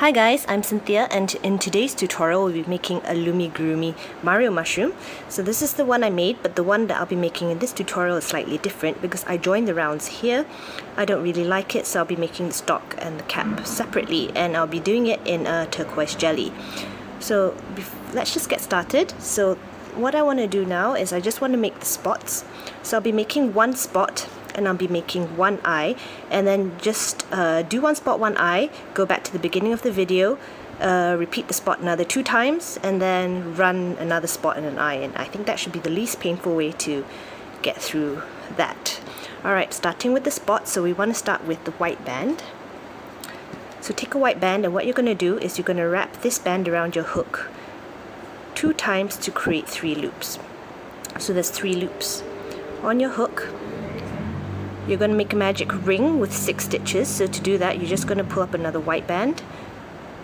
Hi guys, I'm Cynthia and in today's tutorial we'll be making a Loomigurumi Mario mushroom. So this is the one I made but the one that I'll be making in this tutorial is slightly different because I joined the rounds here. I don't really like it so I'll be making the stalk and the cap separately and I'll be doing it in a turquoise jelly. So let's just get started. So what I want to do now is I just want to make the spots. So I'll be making one spot and I'll be making one eye. And then just uh, do one spot one eye go back to the beginning of the video uh, repeat the spot another two times and then run another spot in an eye and I think that should be the least painful way to get through that. Alright starting with the spot. So we want to start with the white band. So take a white band and what you're going to do is you're going to wrap this band around your hook two times to create three loops. So there's three loops on your hook you're going to make a magic ring with six stitches so to do that you're just going to pull up another white band.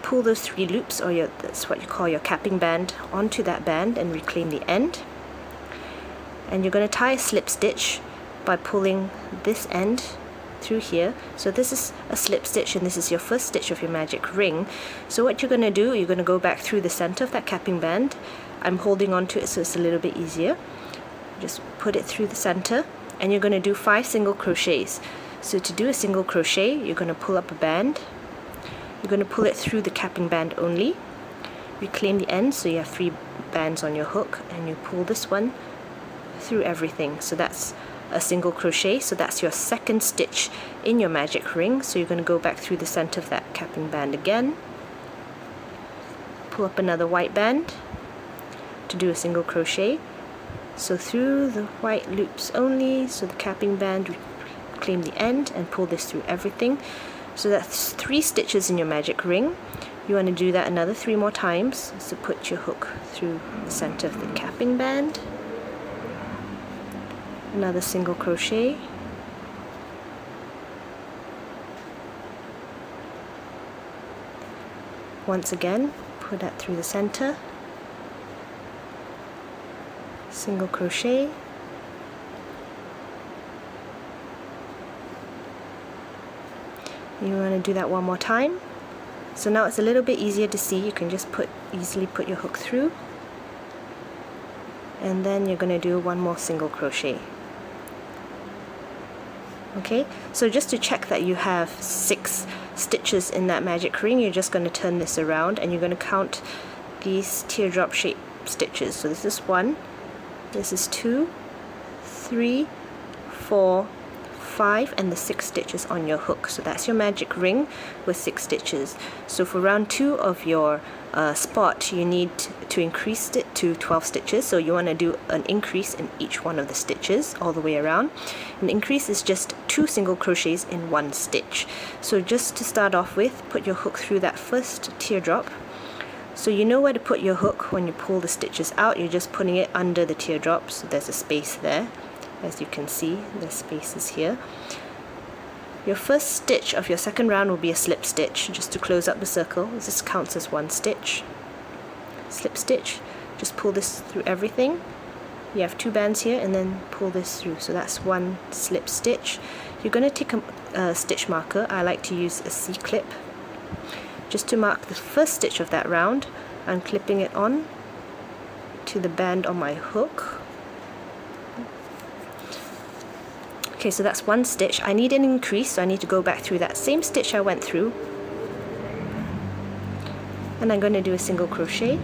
Pull those three loops or your, that's what you call your capping band onto that band and reclaim the end. And you're going to tie a slip stitch by pulling this end through here. So this is a slip stitch and this is your first stitch of your magic ring. So what you're going to do you're going to go back through the center of that capping band. I'm holding on to it so it's a little bit easier. Just put it through the center and you're going to do five single crochets. So to do a single crochet you're going to pull up a band. You're going to pull it through the capping band only. Reclaim the end so you have three bands on your hook and you pull this one through everything. So that's a single crochet so that's your second stitch in your magic ring. So you're going to go back through the center of that capping band again. Pull up another white band to do a single crochet so through the white loops only, so the capping band, claim the end and pull this through everything. So that's three stitches in your magic ring. You want to do that another three more times. So put your hook through the center of the capping band. Another single crochet. Once again, put that through the center single crochet. You want to do that one more time. So now it's a little bit easier to see. You can just put easily put your hook through. And then you're going to do one more single crochet. Okay? So just to check that you have six stitches in that magic ring you're just going to turn this around and you're going to count these teardrop shape stitches. So this is one this is two, three, four, five, and the six stitches on your hook. So that's your magic ring with six stitches. So for round two of your uh, spot, you need to increase it to 12 stitches. So you want to do an increase in each one of the stitches all the way around. An increase is just two single crochets in one stitch. So just to start off with, put your hook through that first teardrop so you know where to put your hook when you pull the stitches out, you're just putting it under the teardrop, so there's a space there. As you can see, the space is here. Your first stitch of your second round will be a slip stitch, just to close up the circle. This counts as one stitch. Slip stitch, just pull this through everything. You have two bands here and then pull this through, so that's one slip stitch. You're going to take a, a stitch marker, I like to use a C-clip just to mark the first stitch of that round I'm clipping it on to the band on my hook. Okay so that's one stitch. I need an increase so I need to go back through that same stitch I went through. And I'm going to do a single crochet.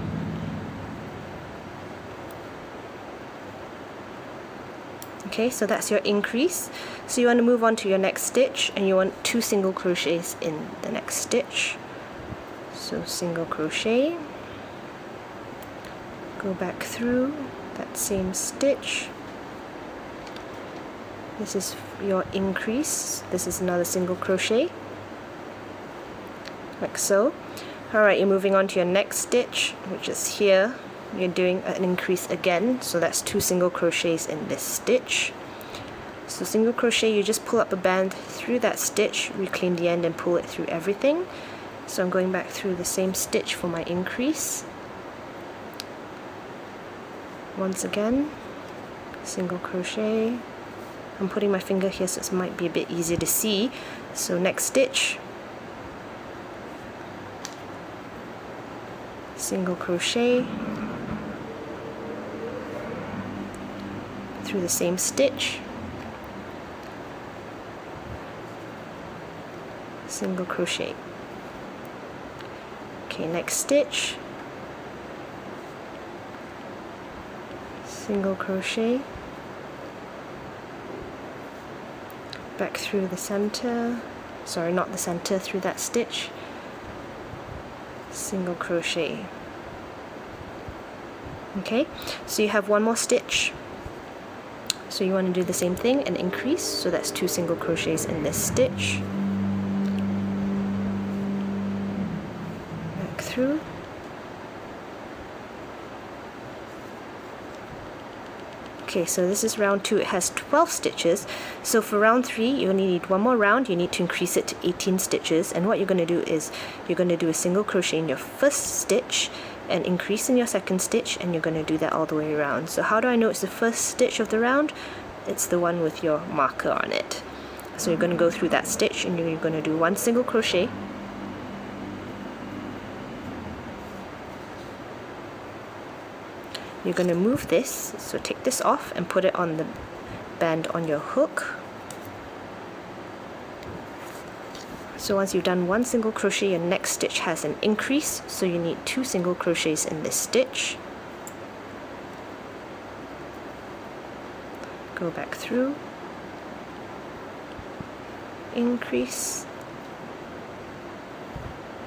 Okay so that's your increase. So you want to move on to your next stitch and you want two single crochets in the next stitch so single crochet. Go back through that same stitch. This is your increase. This is another single crochet. Like so. Alright you're moving on to your next stitch which is here. You're doing an increase again. So that's two single crochets in this stitch. So single crochet you just pull up a band through that stitch reclaim the end and pull it through everything so I'm going back through the same stitch for my increase. Once again single crochet. I'm putting my finger here so it might be a bit easier to see. So next stitch. Single crochet. Through the same stitch. Single crochet okay next stitch. Single crochet. Back through the center. Sorry not the center through that stitch. Single crochet. Okay so you have one more stitch. So you want to do the same thing and increase. So that's two single crochets in this stitch back through Okay, so this is round two. It has 12 stitches. So for round three, you only need one more round. You need to increase it to 18 stitches. And what you're going to do is you're going to do a single crochet in your first stitch and increase in your second stitch and you're going to do that all the way around. So how do I know it's the first stitch of the round? It's the one with your marker on it. So you're going to go through that stitch and you're going to do one single crochet you're going to move this so take this off and put it on the band on your hook. So once you've done one single crochet your next stitch has an increase so you need two single crochets in this stitch. Go back through. Increase.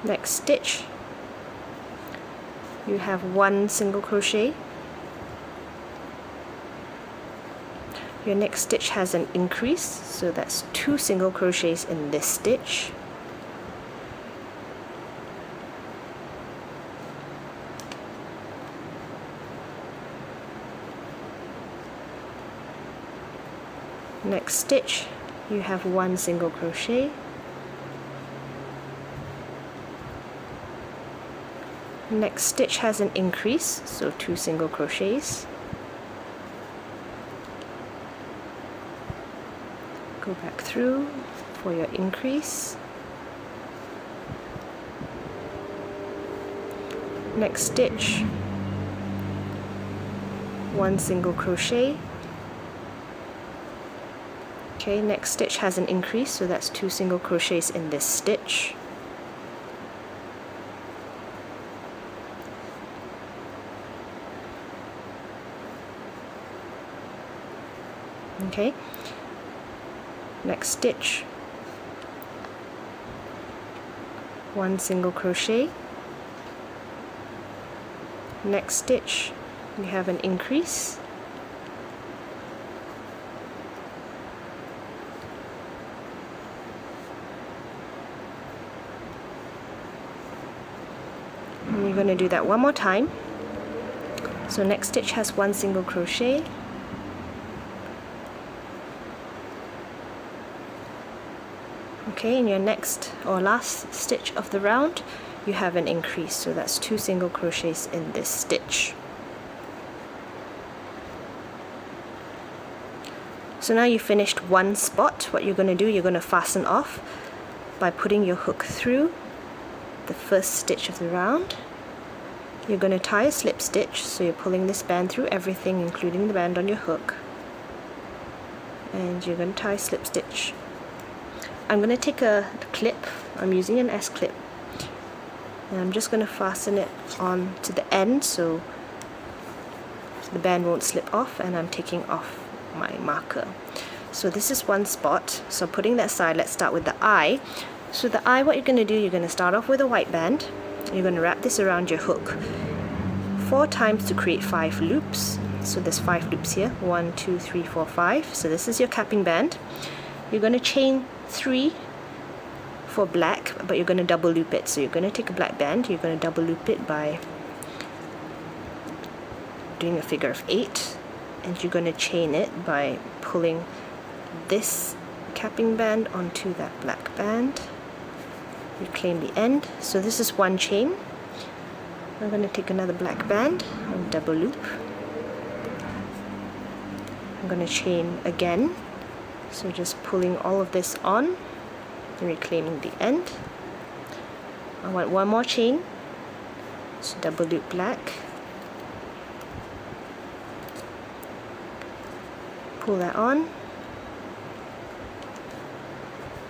Next stitch. You have one single crochet your next stitch has an increase so that's two single crochets in this stitch. Next stitch you have one single crochet. Next stitch has an increase so two single crochets go back through for your increase. Next stitch. One single crochet. Okay next stitch has an increase so that's two single crochets in this stitch. Okay next stitch. One single crochet. Next stitch you have an increase. And you're going to do that one more time. So next stitch has one single crochet okay in your next or last stitch of the round you have an increase. So that's two single crochets in this stitch. So now you finished one spot. What you're going to do you're going to fasten off by putting your hook through the first stitch of the round. You're going to tie a slip stitch so you're pulling this band through everything including the band on your hook. And you're going to tie a slip stitch I'm going to take a clip, I'm using an S-clip, and I'm just going to fasten it on to the end so the band won't slip off and I'm taking off my marker. So this is one spot, so putting that aside, let's start with the eye. So the eye, what you're going to do, you're going to start off with a white band, you're going to wrap this around your hook four times to create five loops. So there's five loops here, one, two, three, four, five. So this is your capping band. You're going to chain three for black but you're going to double loop it. So you're going to take a black band you're going to double loop it by doing a figure of eight and you're going to chain it by pulling this capping band onto that black band. Reclaim the end. So this is one chain. I'm going to take another black band and double loop. I'm going to chain again so just pulling all of this on and reclaiming the end. I want one more chain. So double loop black. Pull that on.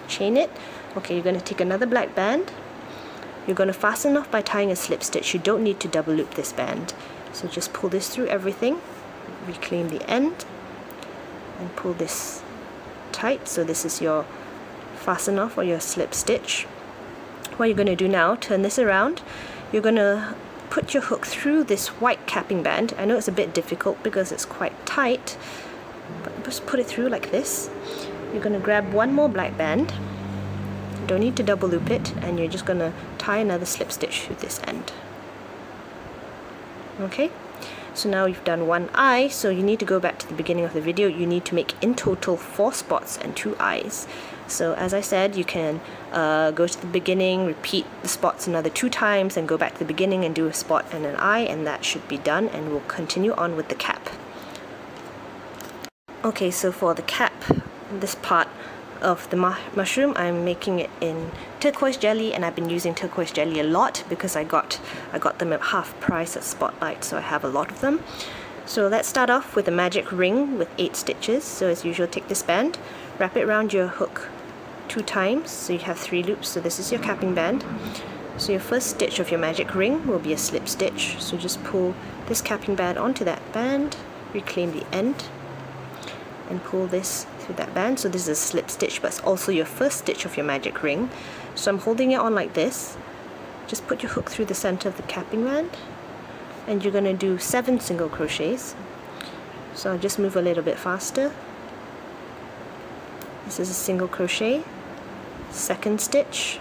Chain it. Okay you're going to take another black band. You're going to fasten off by tying a slip stitch. You don't need to double loop this band. So just pull this through everything. Reclaim the end. And pull this tight. So this is your fasten off or your slip stitch. What you're going to do now turn this around. You're going to put your hook through this white capping band. I know it's a bit difficult because it's quite tight but just put it through like this. You're going to grab one more black band. Don't need to double loop it and you're just going to tie another slip stitch through this end. Okay so now you've done one eye, so you need to go back to the beginning of the video. You need to make in total four spots and two eyes. So as I said, you can uh, go to the beginning, repeat the spots another two times, and go back to the beginning and do a spot and an eye, and that should be done, and we'll continue on with the cap. Okay, so for the cap, this part of the mushroom, I'm making it in turquoise jelly and I've been using turquoise jelly a lot because I got I got them at half price at Spotlight so I have a lot of them. So let's start off with a magic ring with 8 stitches. So as usual take this band, wrap it around your hook two times so you have 3 loops. So this is your capping band. So your first stitch of your magic ring will be a slip stitch. So just pull this capping band onto that band, reclaim the end and pull this through that band. So this is a slip stitch but it's also your first stitch of your magic ring. So I'm holding it on like this. Just put your hook through the center of the capping band and you're going to do seven single crochets. So I'll just move a little bit faster. This is a single crochet. Second stitch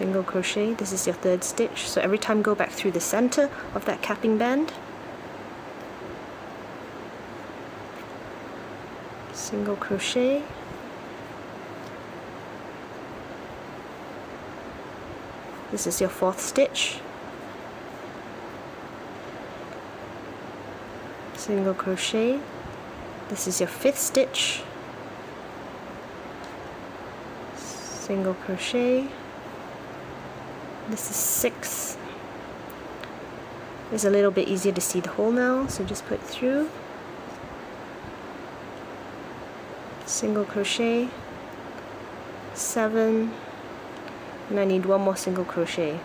single crochet. This is your third stitch. So every time go back through the center of that capping band. Single crochet. This is your fourth stitch. Single crochet. This is your fifth stitch. Single crochet this is six. It's a little bit easier to see the hole now so just put through. Single crochet. Seven. And I need one more single crochet.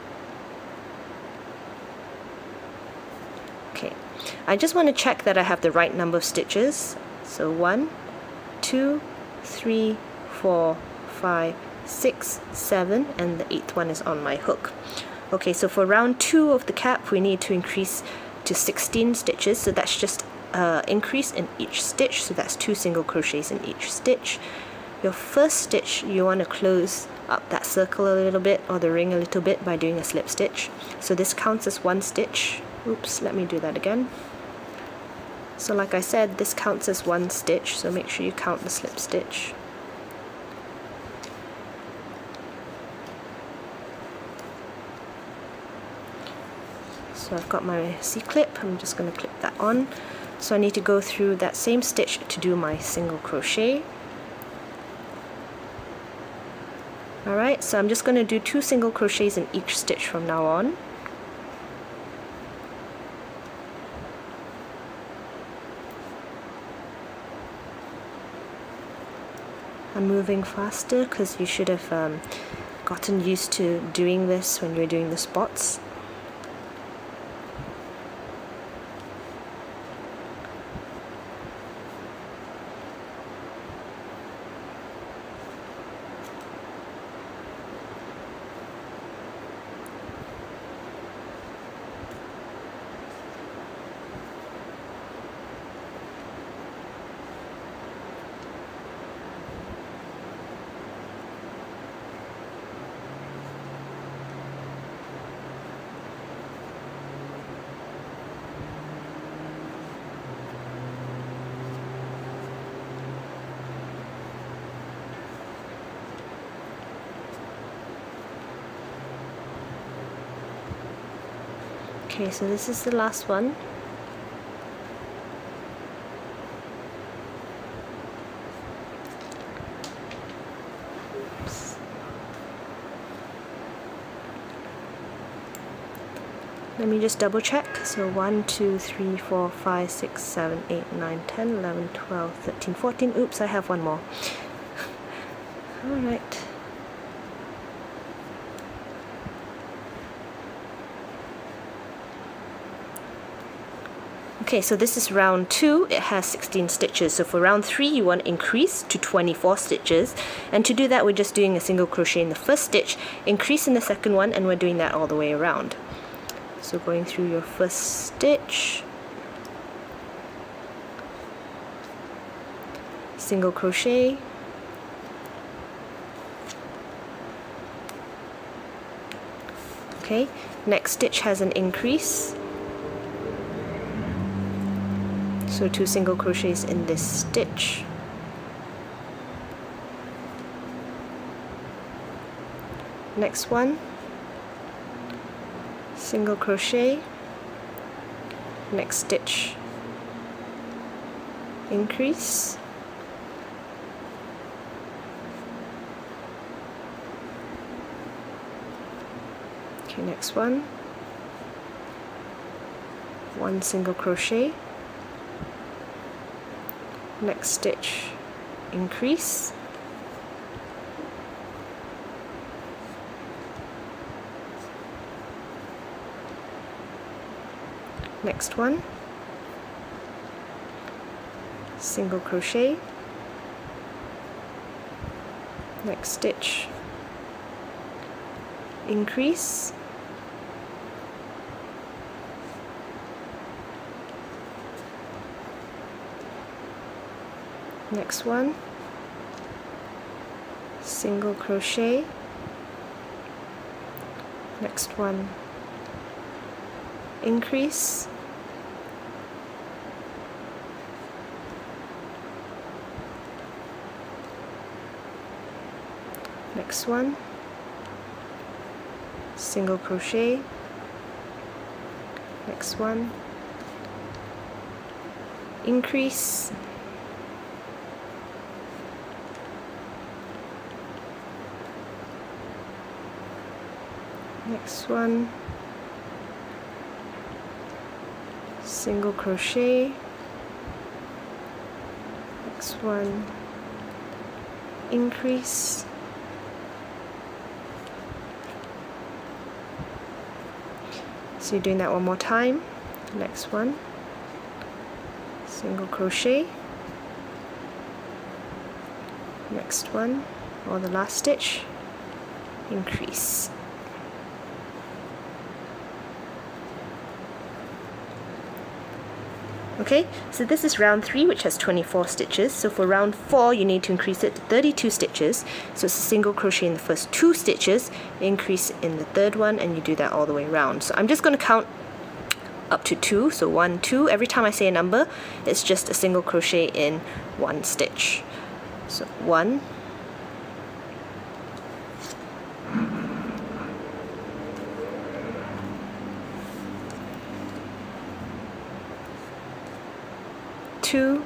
Okay. I just want to check that I have the right number of stitches. So one two three four five six, seven, and the eighth one is on my hook. Okay, so for round two of the cap, we need to increase to 16 stitches, so that's just uh, increase in each stitch, so that's two single crochets in each stitch. Your first stitch, you want to close up that circle a little bit, or the ring a little bit by doing a slip stitch. So this counts as one stitch. Oops, let me do that again. So like I said, this counts as one stitch, so make sure you count the slip stitch. So I've got my C-clip. I'm just going to clip that on. So I need to go through that same stitch to do my single crochet. Alright so I'm just going to do two single crochets in each stitch from now on. I'm moving faster because you should have um, gotten used to doing this when you're doing the spots Okay, so this is the last one. Let me just double check. So 1, 2, 3, 4, 5, 6, 7, 8, 9, 10, 11, 12, 13, 14. Oops, I have one more. Alright. Okay, so this is round 2, it has 16 stitches. So for round 3 you want to increase to 24 stitches. And to do that we're just doing a single crochet in the first stitch, increase in the second one, and we're doing that all the way around. So going through your first stitch, single crochet, okay, next stitch has an increase, so two single crochets in this stitch. Next one. Single crochet. Next stitch. Increase. Okay next one. One single crochet next stitch increase. Next one. Single crochet. Next stitch. Increase next one. Single crochet. Next one. Increase. Next one. Single crochet. Next one. Increase next one. Single crochet. Next one. Increase. So you're doing that one more time. Next one. Single crochet. Next one. Or the last stitch. Increase Okay, so this is round 3 which has 24 stitches. So for round 4 you need to increase it to 32 stitches. So it's a single crochet in the first two stitches, increase in the third one and you do that all the way around. So I'm just going to count up to 2, so 1, 2. Every time I say a number, it's just a single crochet in one stitch. So 1, two.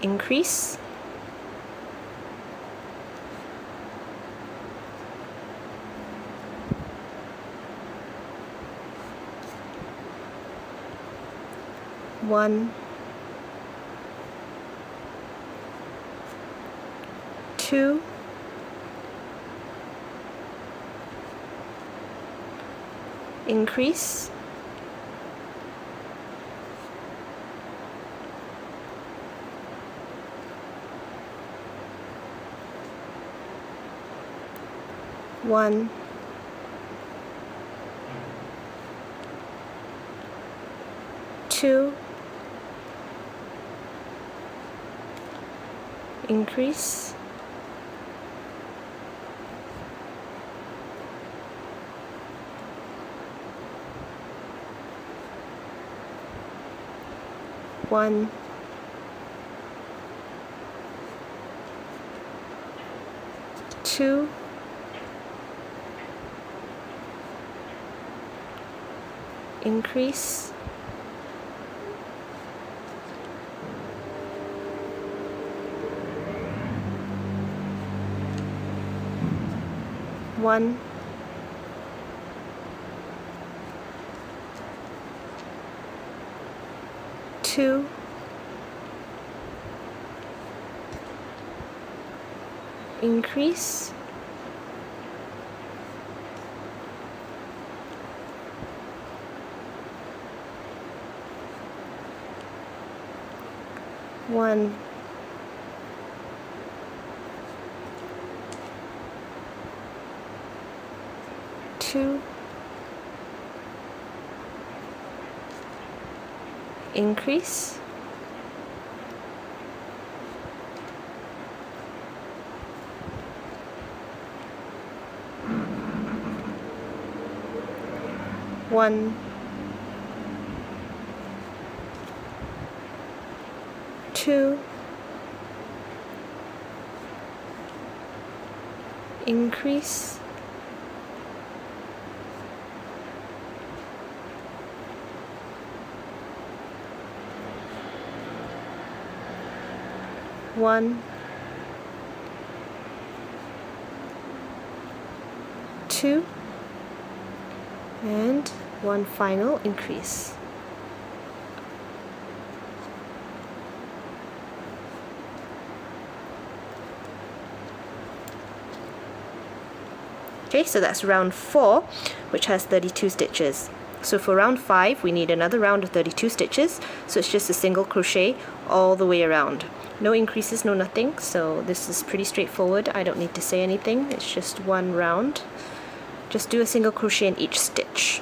Increase. One. Two increase. One. Two. Increase one. Two. Increase. One two increase one two increase. One. Two. Increase one two and one final increase Okay, so that's round 4, which has 32 stitches. So for round 5, we need another round of 32 stitches, so it's just a single crochet all the way around. No increases, no nothing, so this is pretty straightforward. I don't need to say anything, it's just one round. Just do a single crochet in each stitch.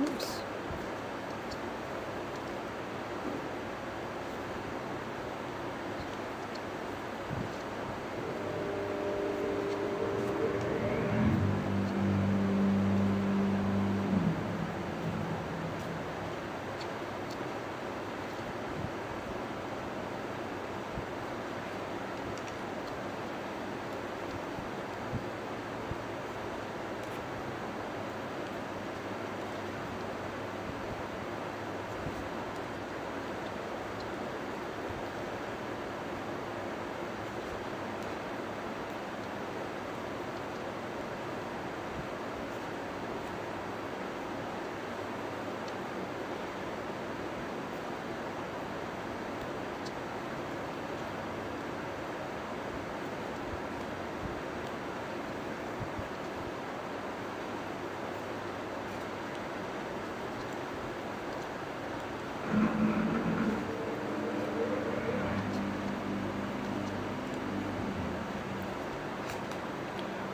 Oops.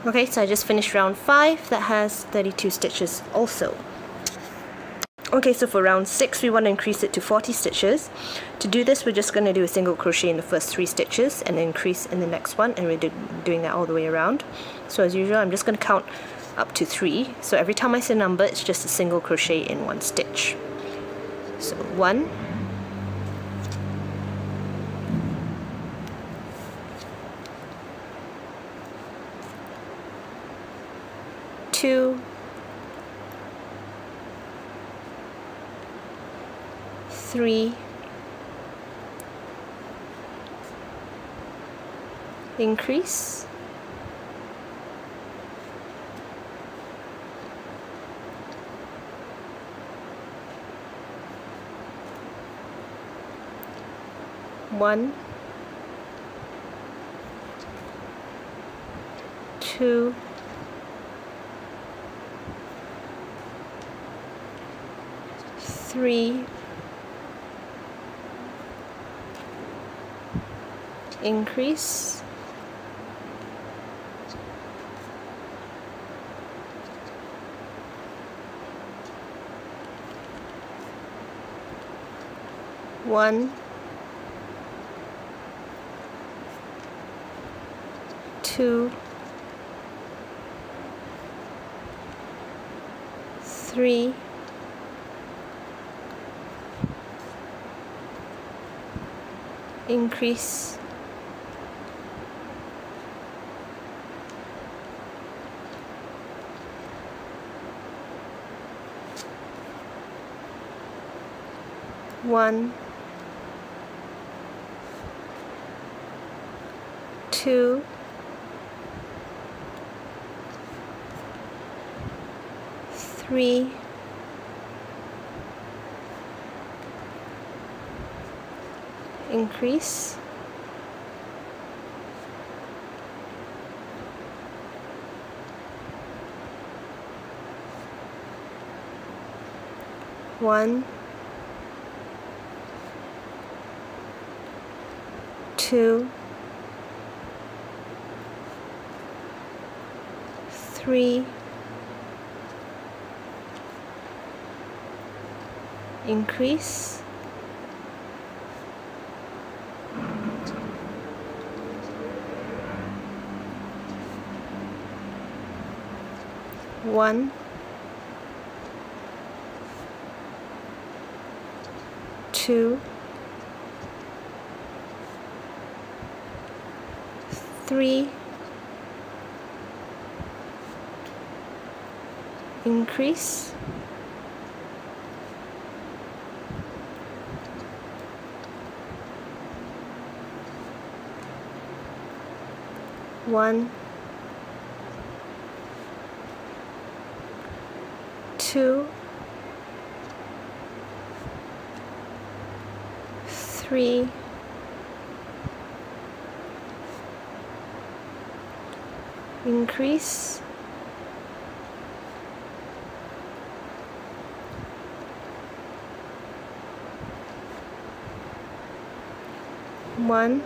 Okay, so I just finished round 5 that has 32 stitches also. Okay, so for round 6 we want to increase it to 40 stitches. To do this we're just going to do a single crochet in the first 3 stitches and increase in the next one and we're doing that all the way around. So as usual I'm just going to count up to 3. So every time I say number it's just a single crochet in one stitch. So 1, three. Increase. One. Two. Three increase? One. Two. Three. Increase one. Two. Three. Increase. One two three increase one two three. Increase. One. Two. Three increase. One.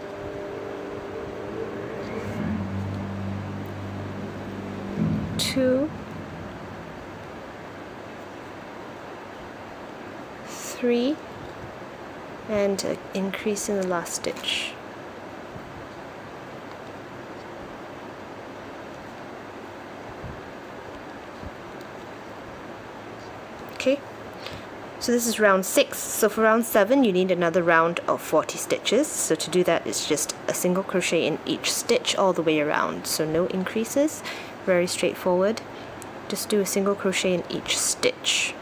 Two. Three. And increase in the last stitch okay so this is round 6 so for round 7 you need another round of 40 stitches. So to do that it's just a single crochet in each stitch all the way around. So no increases. Very straightforward. Just do a single crochet in each stitch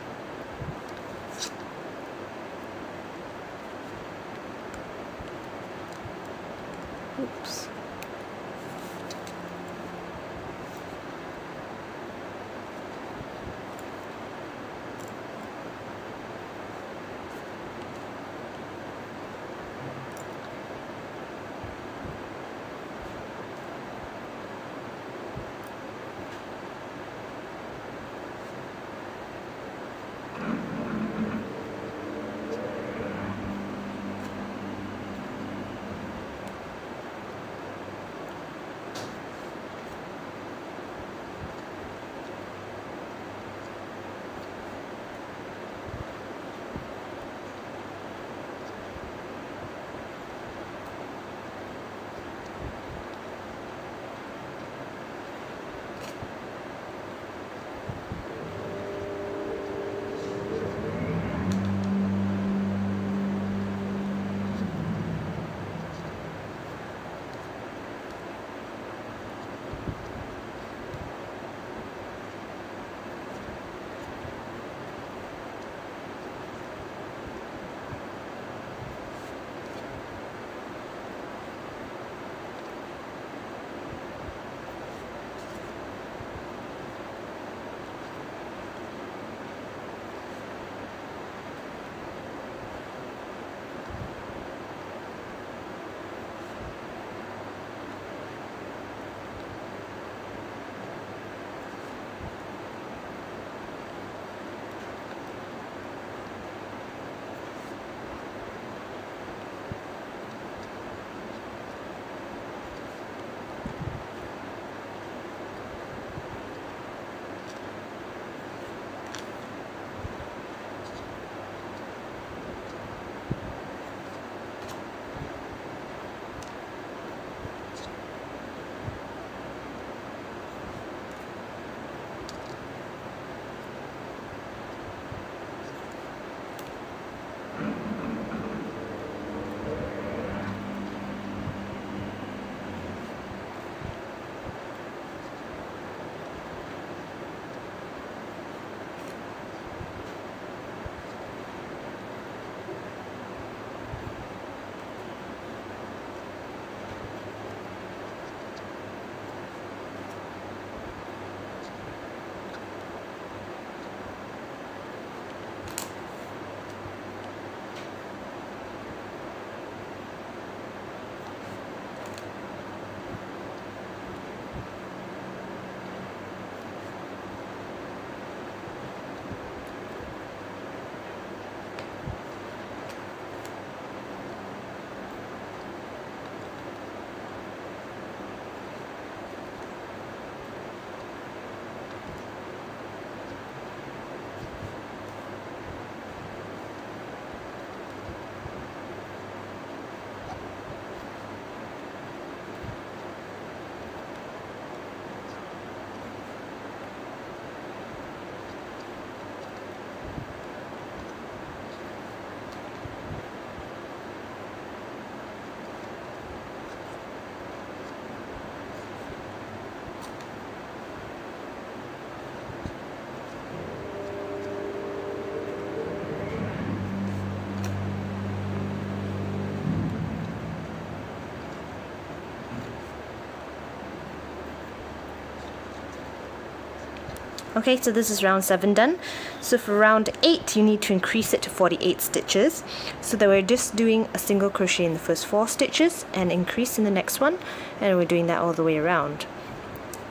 Okay, so this is round 7 done. So for round 8, you need to increase it to 48 stitches. So that we're just doing a single crochet in the first 4 stitches and increase in the next one. And we're doing that all the way around.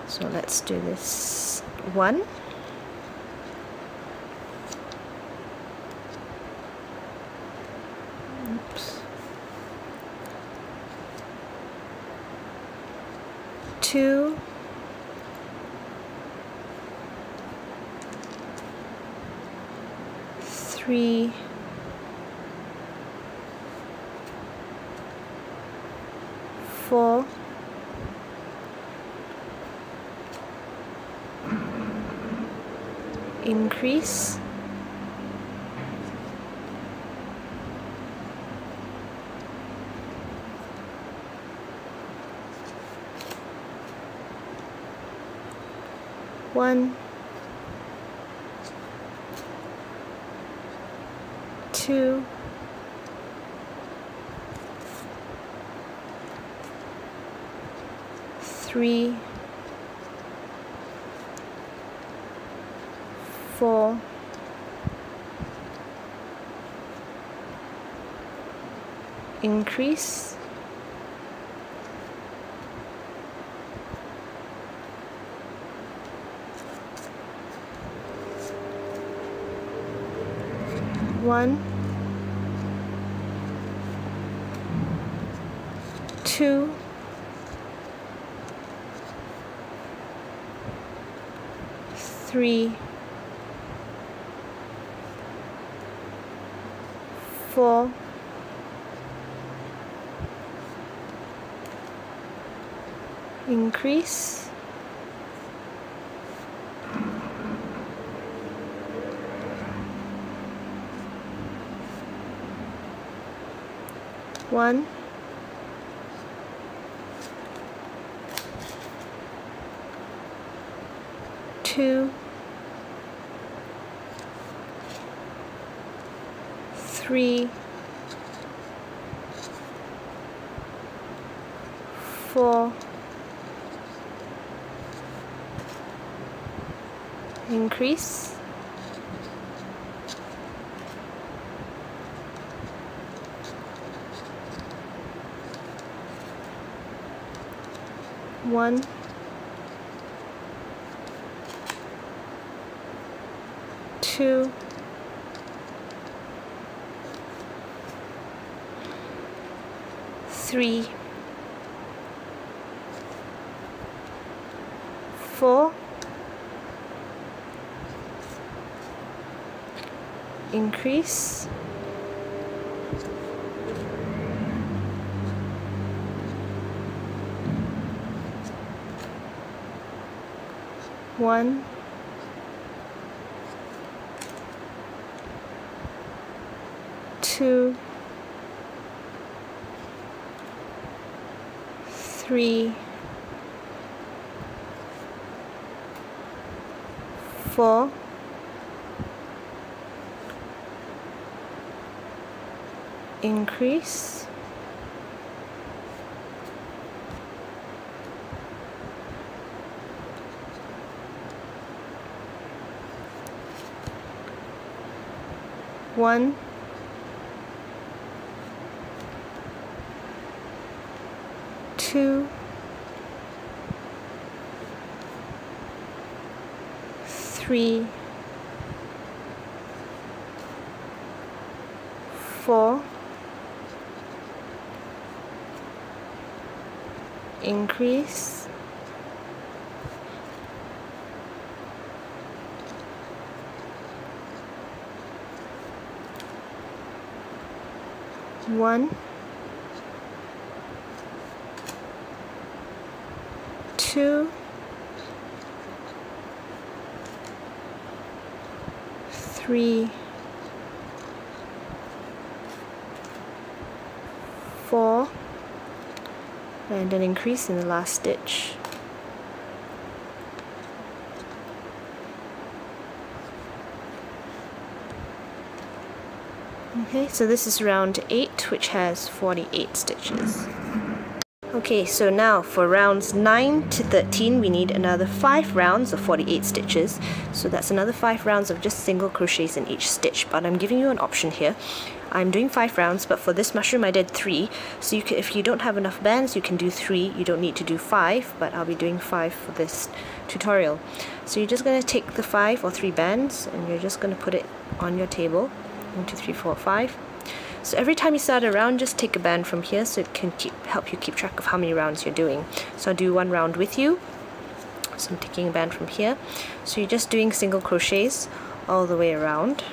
So let's do this 1, increase, one, two, three, four, increase, one, two, three, four, increase, one, two, three, four, increase, one, two, three, four, increase, one, two, three, four, increase, one, two, three, four, increase, one, two, three, four, then increase in the last stitch. Okay, so this is round 8 which has 48 stitches. Okay, so now for rounds 9 to 13, we need another 5 rounds of 48 stitches. So that's another 5 rounds of just single crochets in each stitch. But I'm giving you an option here. I'm doing 5 rounds, but for this mushroom I did 3. So you can, if you don't have enough bands, you can do 3. You don't need to do 5, but I'll be doing 5 for this tutorial. So you're just going to take the 5 or 3 bands, and you're just going to put it on your table. 1, 2, 3, 4, 5 so every time you start a round, just take a band from here so it can keep, help you keep track of how many rounds you're doing. So I'll do one round with you. So I'm taking a band from here. So you're just doing single crochets all the way around.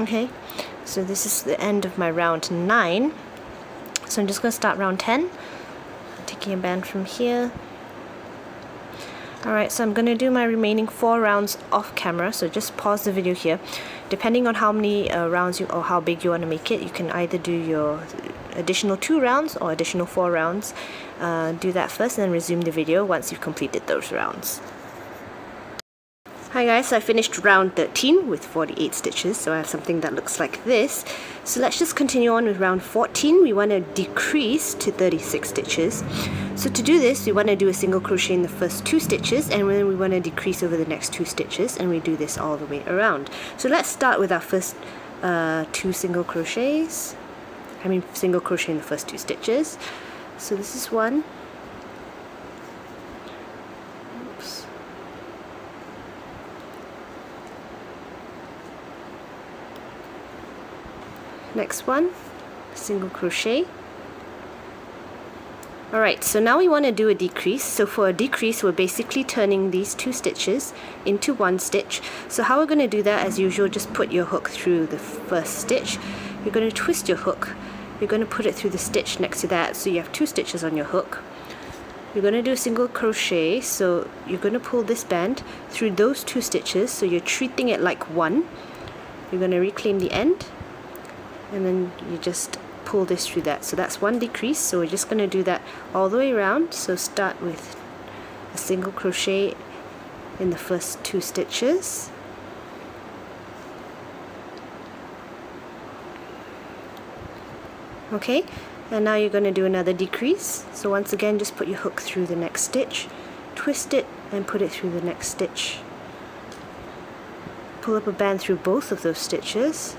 Okay, so this is the end of my round 9. So I'm just going to start round 10. taking a band from here. Alright, so I'm going to do my remaining 4 rounds off camera, so just pause the video here. Depending on how many uh, rounds you or how big you want to make it, you can either do your additional 2 rounds or additional 4 rounds. Uh, do that first and then resume the video once you've completed those rounds. Hi guys, so I finished round 13 with 48 stitches, so I have something that looks like this. So let's just continue on with round 14. We want to decrease to 36 stitches. So to do this, we want to do a single crochet in the first two stitches, and then we want to decrease over the next two stitches, and we do this all the way around. So let's start with our first uh, two single crochets. I mean single crochet in the first two stitches. So this is one, next one single crochet Alright, so now we want to do a decrease. So for a decrease, we're basically turning these two stitches into one stitch. So how we're going to do that, as usual, just put your hook through the first stitch. You're going to twist your hook. You're going to put it through the stitch next to that, so you have two stitches on your hook. You're going to do a single crochet, so you're going to pull this band through those two stitches, so you're treating it like one. You're going to reclaim the end, and then you just pull this through that. So that's one decrease so we're just going to do that all the way around. So start with a single crochet in the first two stitches. Okay and now you're going to do another decrease. So once again just put your hook through the next stitch twist it and put it through the next stitch. Pull up a band through both of those stitches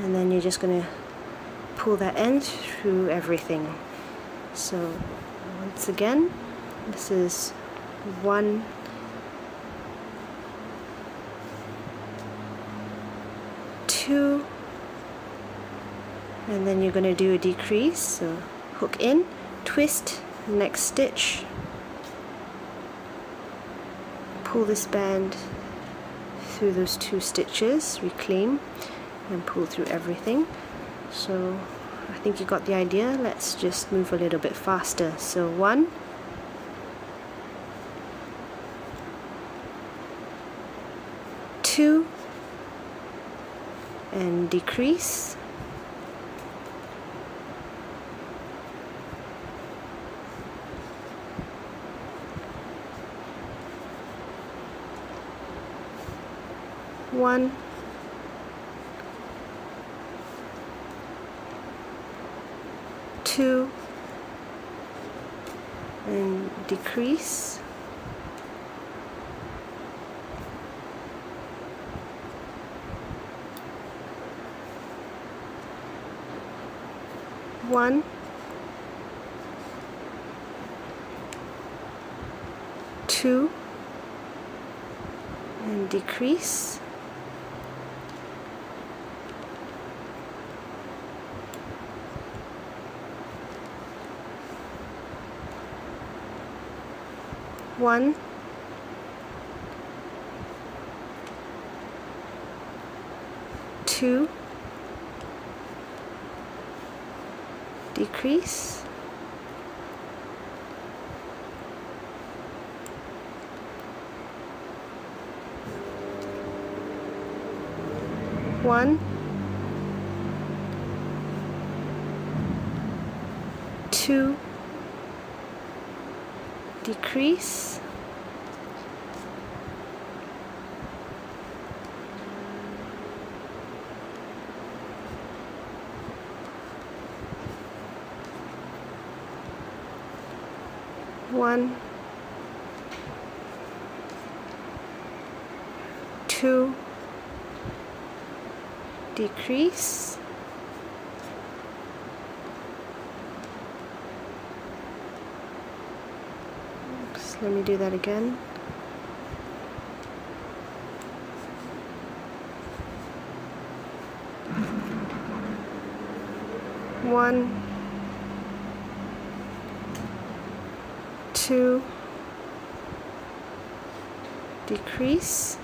and then you're just going to pull that end through everything. So once again this is one two and then you're going to do a decrease. So hook in twist next stitch. Pull this band through those two stitches reclaim and pull through everything. So I think you got the idea. Let's just move a little bit faster. So one. Two. And decrease. One two and decrease. One. Two. And decrease one. Two. Decrease. One. Two decrease one two decrease let me do that again. One two decrease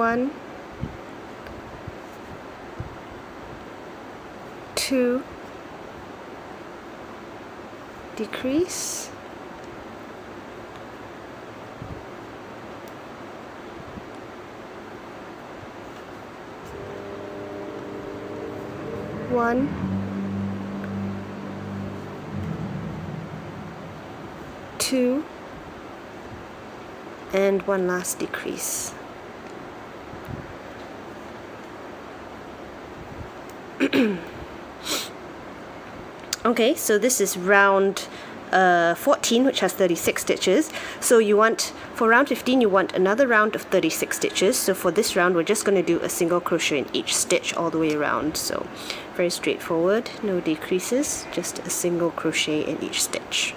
one two decrease. One two and one last decrease okay so this is round uh, 14 which has 36 stitches. So you want for round 15 you want another round of 36 stitches. So for this round we're just going to do a single crochet in each stitch all the way around. So very straightforward no decreases just a single crochet in each stitch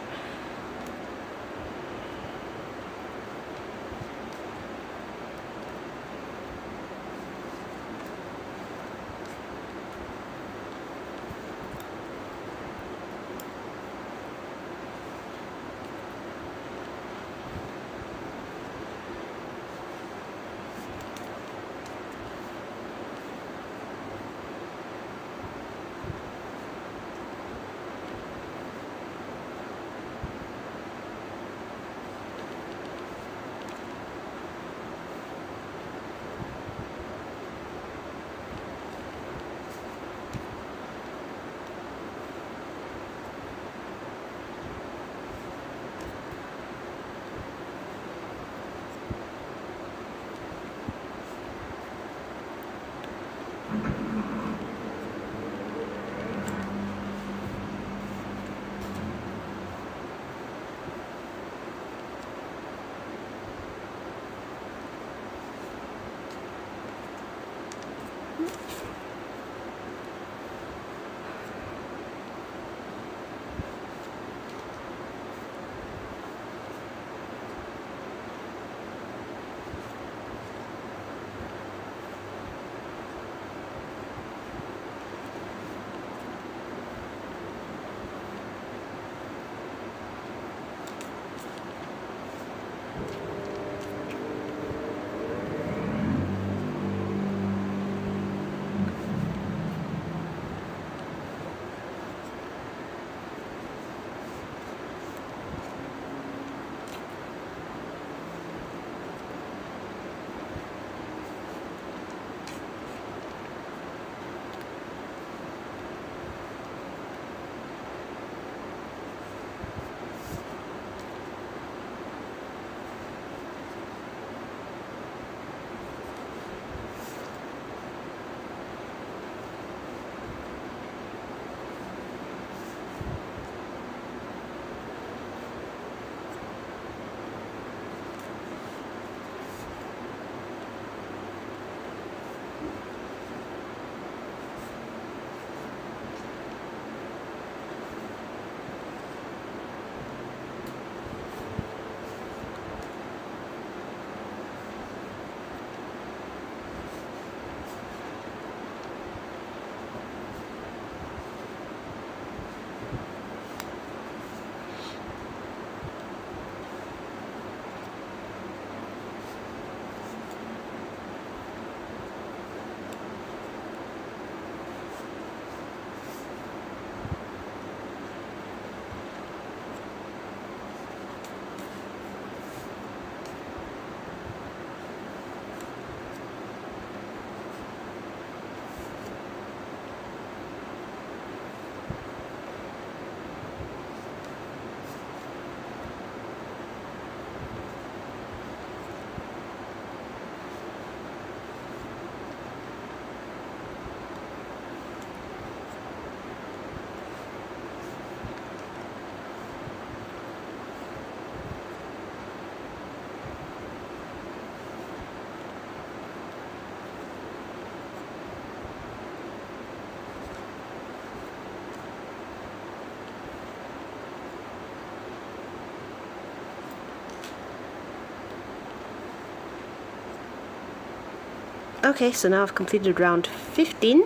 Okay, so now I've completed round 15.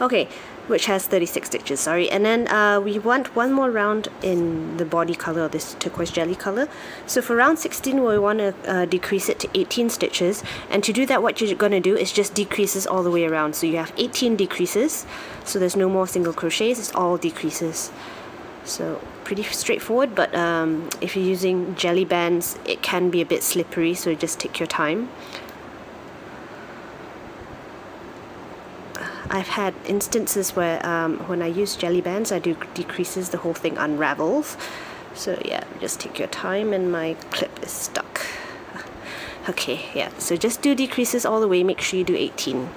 Okay, which has 36 stitches sorry. And then uh, we want one more round in the body color this turquoise jelly color. So for round 16 we want to uh, decrease it to 18 stitches. And to do that what you're going to do is just decreases all the way around. So you have 18 decreases. So there's no more single crochets it's all decreases. So pretty straightforward but um, if you're using jelly bands it can be a bit slippery so just take your time I've had instances where um, when I use jelly bands I do decreases the whole thing unravels. So yeah just take your time and my clip is stuck. Okay yeah so just do decreases all the way. Make sure you do 18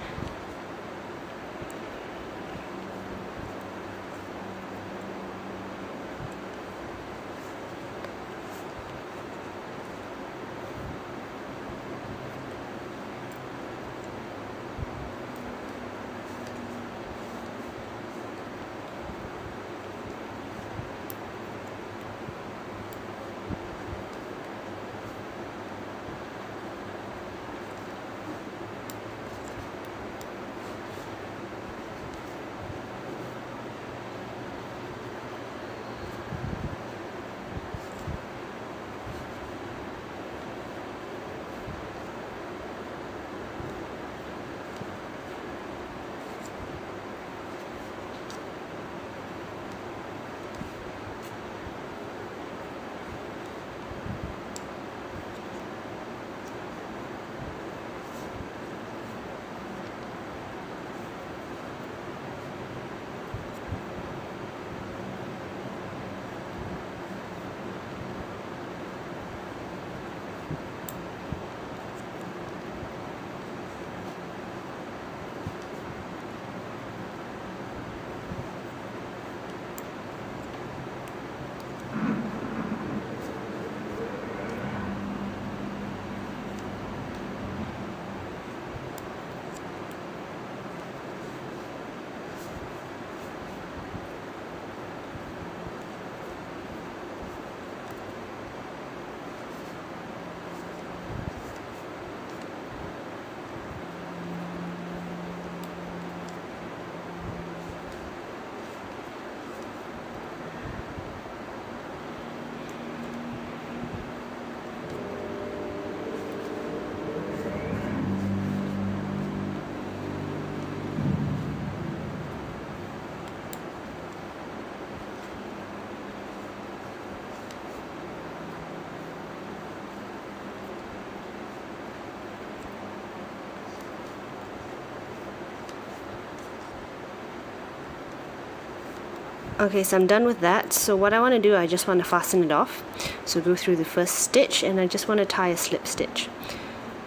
Okay, so I'm done with that. So what I want to do, I just want to fasten it off. So go through the first stitch and I just want to tie a slip stitch.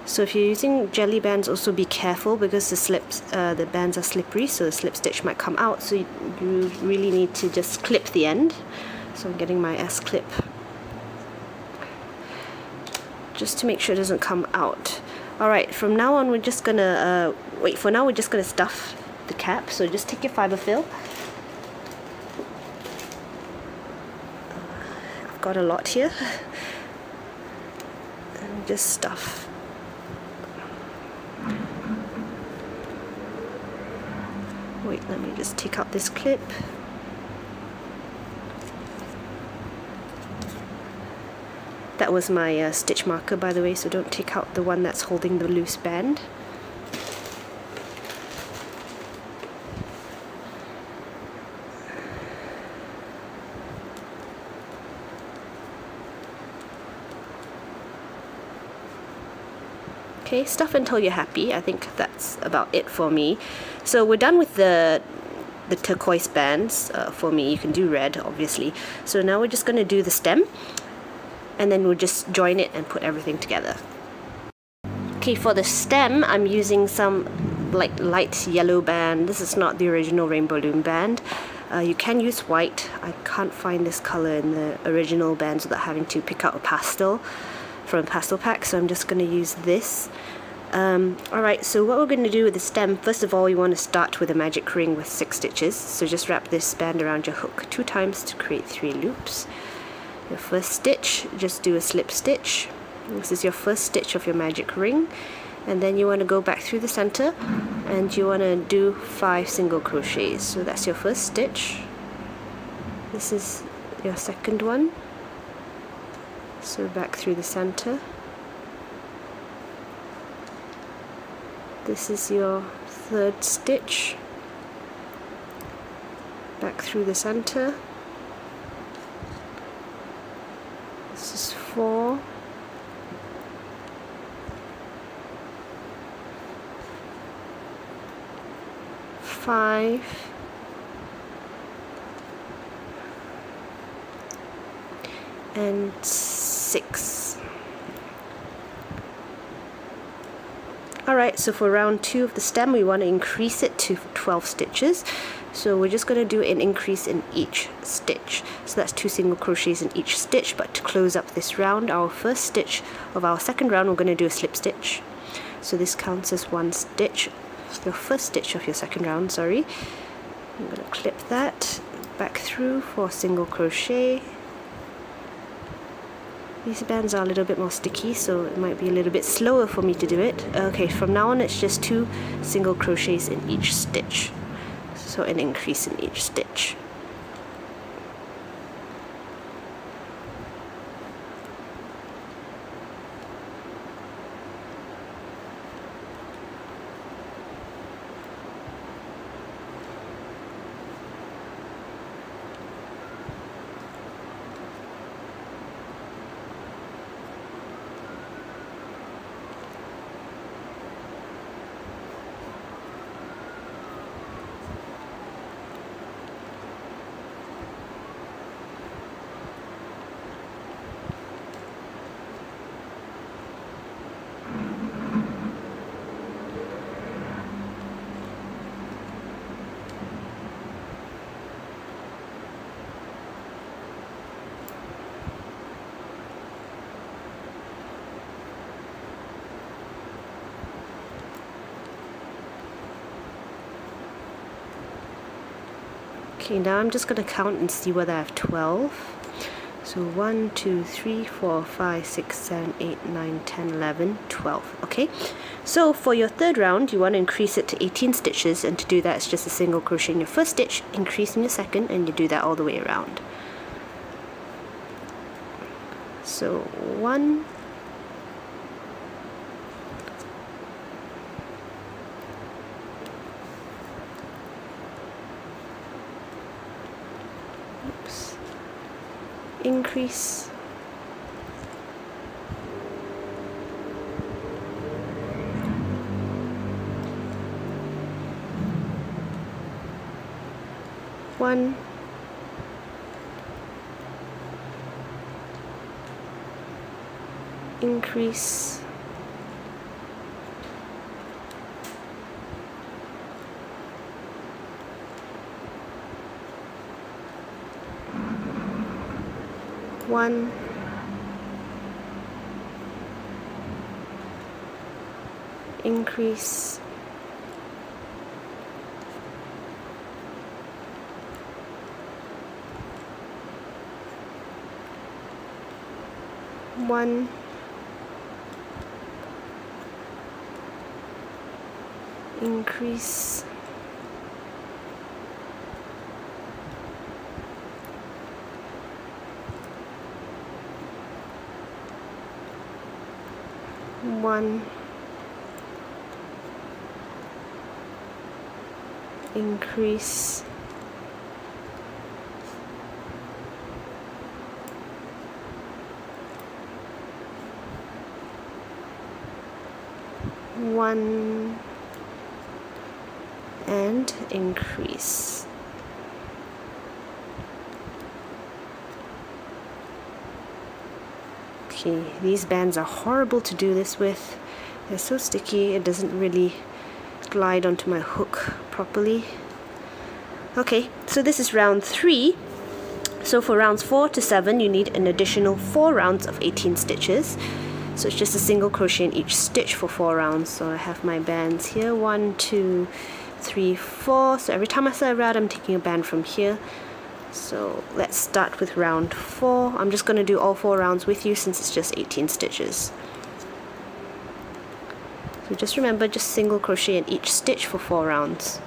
So if you're using jelly bands, also be careful because the slips, uh, the bands are slippery, so the slip stitch might come out. So you, you really need to just clip the end. So I'm getting my S clip just to make sure it doesn't come out. Alright, from now on we're just gonna, uh, wait, for now we're just gonna stuff the cap. So just take your fiber fill got a lot here. And just stuff. Wait let me just take out this clip. That was my uh, stitch marker by the way so don't take out the one that's holding the loose band okay stuff until you're happy. I think that's about it for me. So we're done with the the turquoise bands uh, for me. You can do red obviously. So now we're just going to do the stem and then we'll just join it and put everything together. Okay for the stem I'm using some like light yellow band. This is not the original rainbow loom band. Uh, you can use white. I can't find this color in the original bands without having to pick out a pastel from Pastel Pack, so I'm just going to use this. Um, Alright, so what we're going to do with the stem, first of all you want to start with a magic ring with six stitches. So just wrap this band around your hook two times to create three loops. Your first stitch, just do a slip stitch. This is your first stitch of your magic ring. and then you want to go back through the center and you want to do five single crochets so that's your first stitch this is your second one so back through the center. This is your third stitch. Back through the center. This is four. Five and six. Alright so for round two of the stem we want to increase it to 12 stitches. So we're just going to do an increase in each stitch. So that's two single crochets in each stitch but to close up this round our first stitch of our second round we're going to do a slip stitch. So this counts as one stitch your first stitch of your second round sorry. I'm going to clip that back through for single crochet these bands are a little bit more sticky so it might be a little bit slower for me to do it okay from now on it's just two single crochets in each stitch so an increase in each stitch. Okay, now I'm just going to count and see whether I have 12. So 1, 2, 3, 4, 5, 6, 7, 8, 9, 10, 11, 12. Okay, so for your third round, you want to increase it to 18 stitches, and to do that, it's just a single crochet in your first stitch, increase in your second, and you do that all the way around. So 1, increase. One. Increase one. Increase. One. Increase one. Increase. One. And increase These bands are horrible to do this with. They're so sticky, it doesn't really glide onto my hook properly. Okay, so this is round three. So for rounds four to seven, you need an additional four rounds of 18 stitches. So it's just a single crochet in each stitch for four rounds. So I have my bands here, one, two, three, four. So every time I say a round, I'm taking a band from here so let's start with round 4. I'm just going to do all 4 rounds with you since it's just 18 stitches. so just remember just single crochet in each stitch for four rounds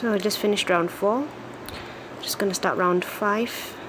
So I just finished round 4. Just going to start round 5.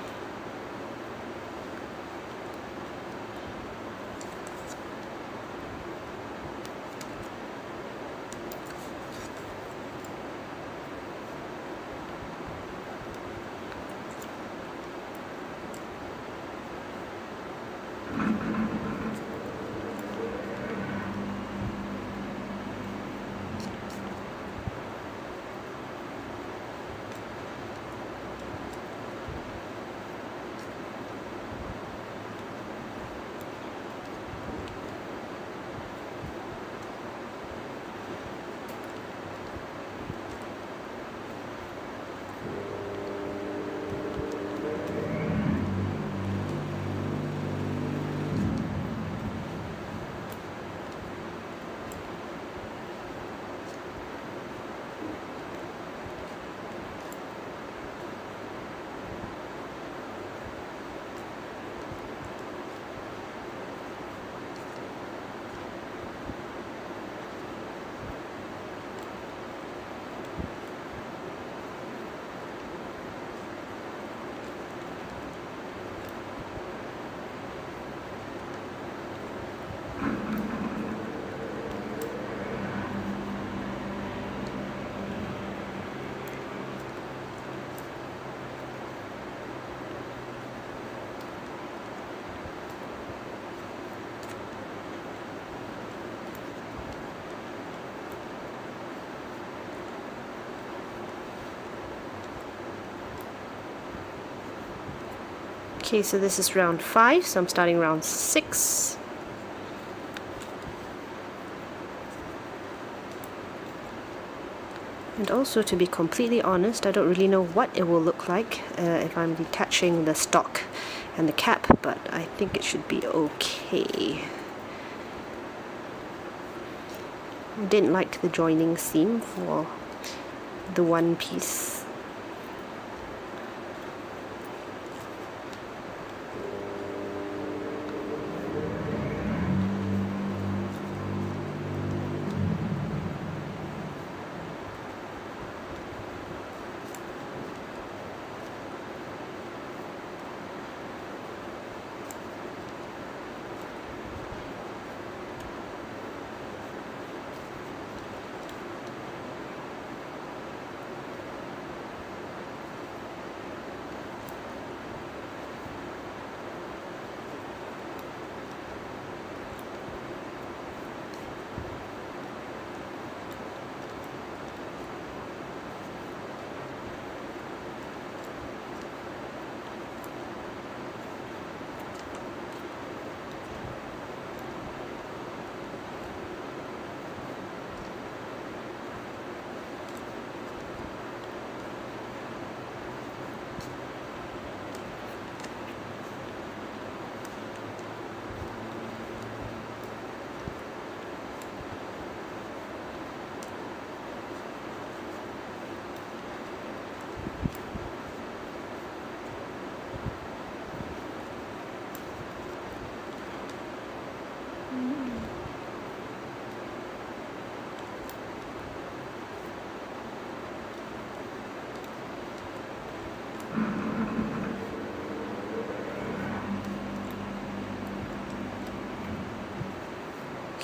Okay, so this is round 5, so I'm starting round 6. And also, to be completely honest, I don't really know what it will look like uh, if I'm detaching the stalk and the cap, but I think it should be okay. I didn't like the joining seam for the one piece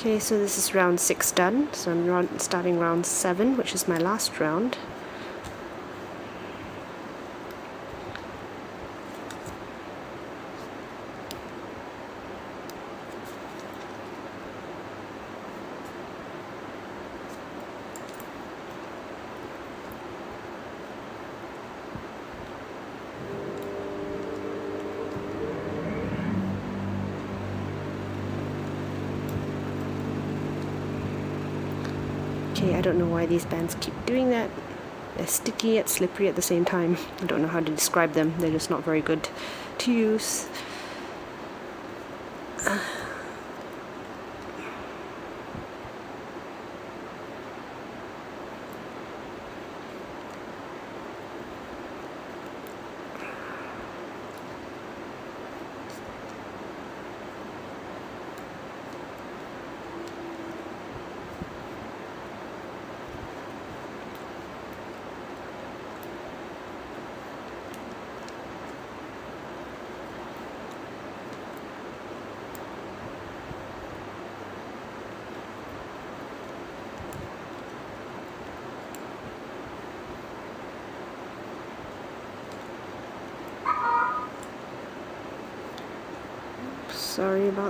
Okay, so this is round six done. So I'm starting round seven, which is my last round. Okay, I don't know bands keep doing that. They're sticky yet slippery at the same time. I don't know how to describe them. They're just not very good to use.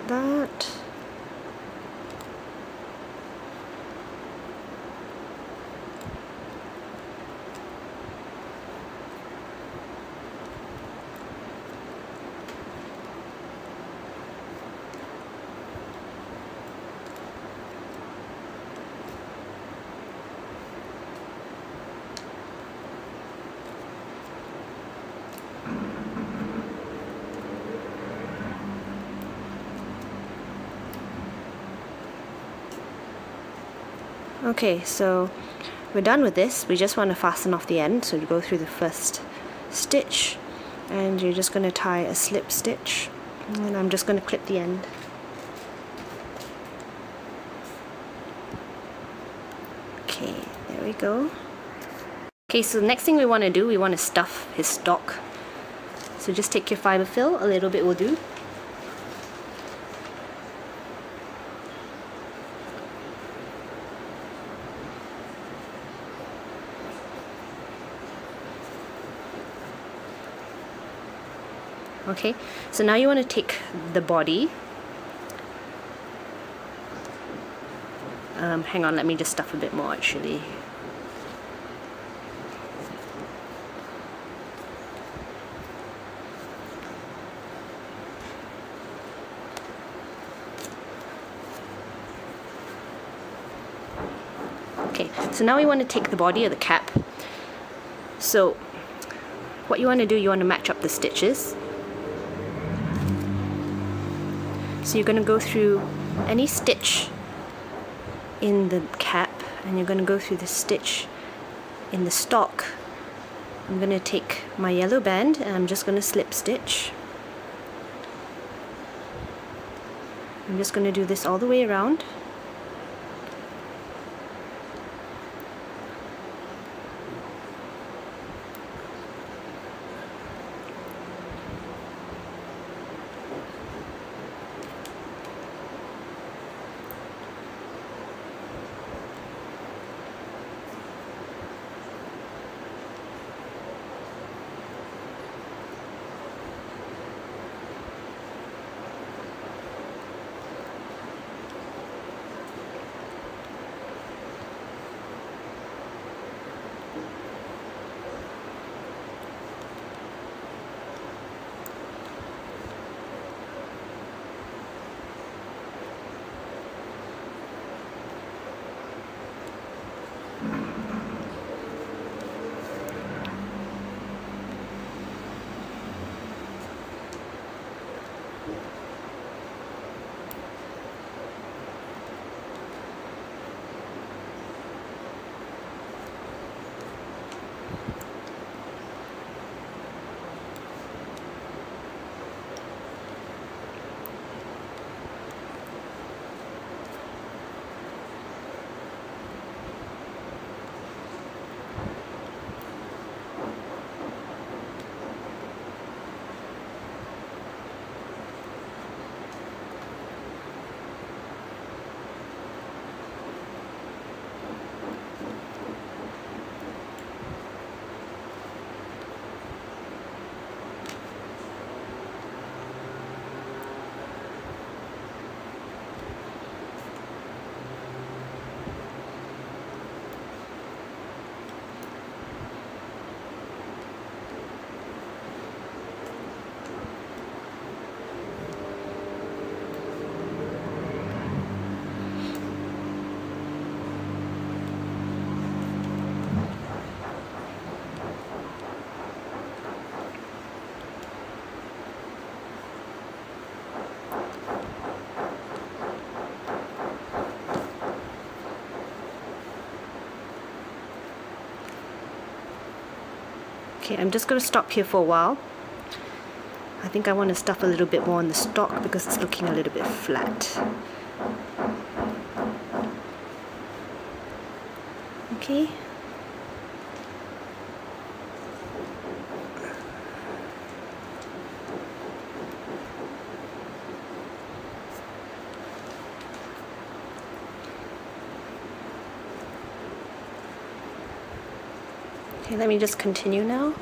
Sorry about that. Okay, so we're done with this. We just want to fasten off the end. So you go through the first stitch and you're just going to tie a slip stitch and I'm just going to clip the end. Okay, there we go. Okay, so the next thing we want to do, we want to stuff his stalk. So just take your fiber fill, a little bit will do. Okay so now you want to take the body um, hang on let me just stuff a bit more actually Okay, so now we want to take the body of the cap. So what you want to do, you want to match up the stitches. So you're going to go through any stitch in the cap and you're going to go through the stitch in the stalk. I'm going to take my yellow band and I'm just going to slip stitch. I'm just going to do this all the way around. Okay, I'm just going to stop here for a while. I think I want to stuff a little bit more on the stalk because it's looking a little bit flat. Okay. Let me just continue now.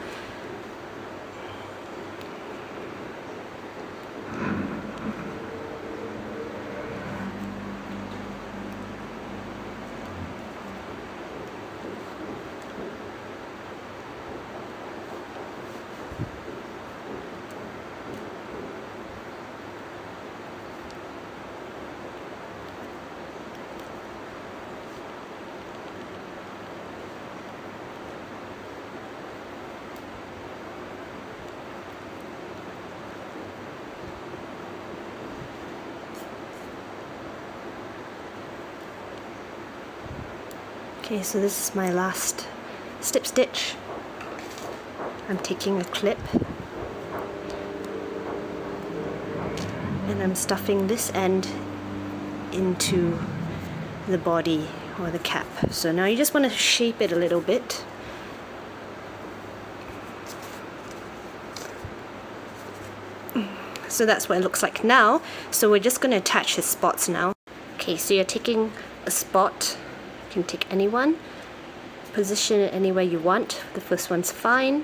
Okay, so this is my last slip stitch. I'm taking a clip and I'm stuffing this end into the body or the cap. So now you just want to shape it a little bit. So that's what it looks like now. So we're just going to attach his spots now. Okay, so you're taking a spot can take any one. Position it anywhere you want. The first one's fine.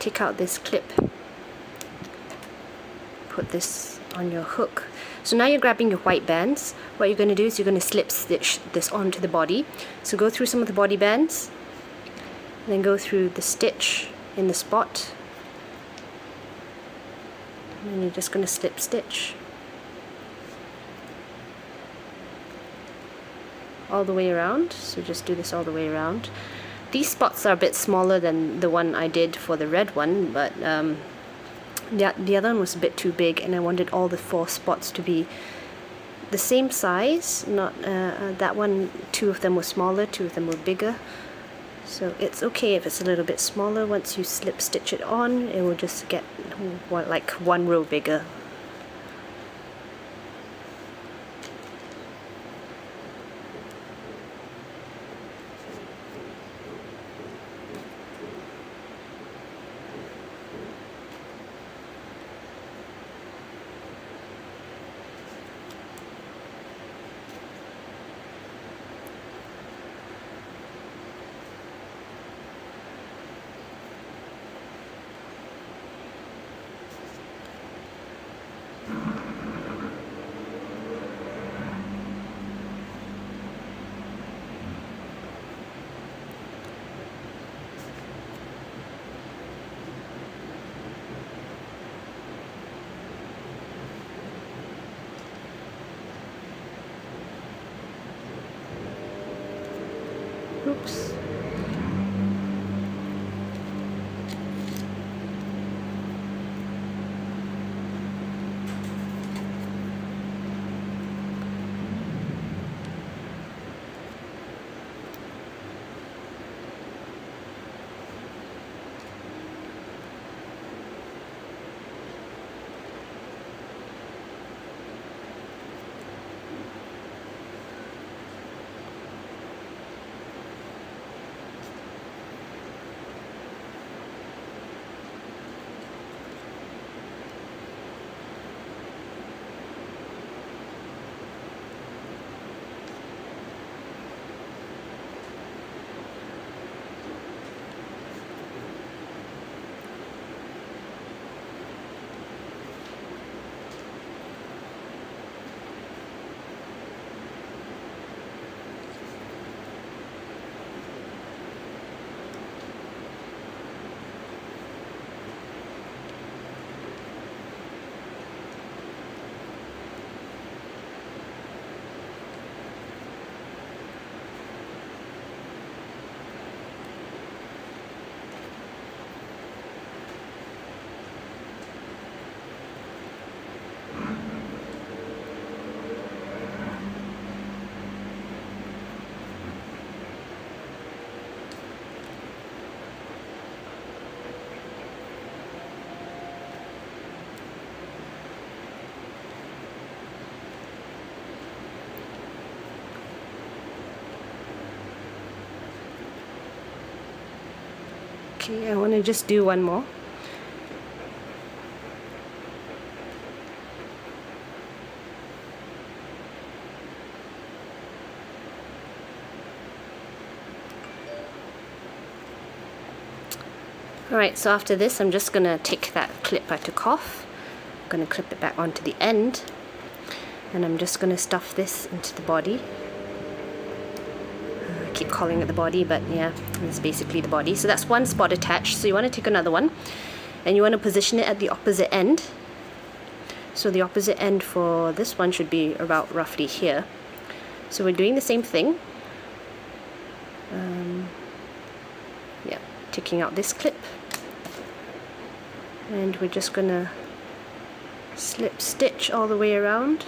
Take out this clip. Put this on your hook. So now you're grabbing your white bands. What you're going to do is you're going to slip stitch this onto the body. So go through some of the body bands. Then go through the stitch in the spot. And you're just going to slip stitch. All the way around. So just do this all the way around. These spots are a bit smaller than the one I did for the red one but um, the, the other one was a bit too big and I wanted all the four spots to be the same size not uh, uh, that one two of them were smaller two of them were bigger. So it's okay if it's a little bit smaller. Once you slip stitch it on it will just get like one row bigger Okay, I want to just do one more. Alright, so after this I'm just going to take that clip I took off. I'm going to clip it back onto the end. And I'm just going to stuff this into the body. Keep calling it the body, but yeah, it's basically the body. So that's one spot attached. So you want to take another one. And you want to position it at the opposite end. So the opposite end for this one should be about roughly here. So we're doing the same thing. Um, yeah, taking out this clip and we're just gonna slip stitch all the way around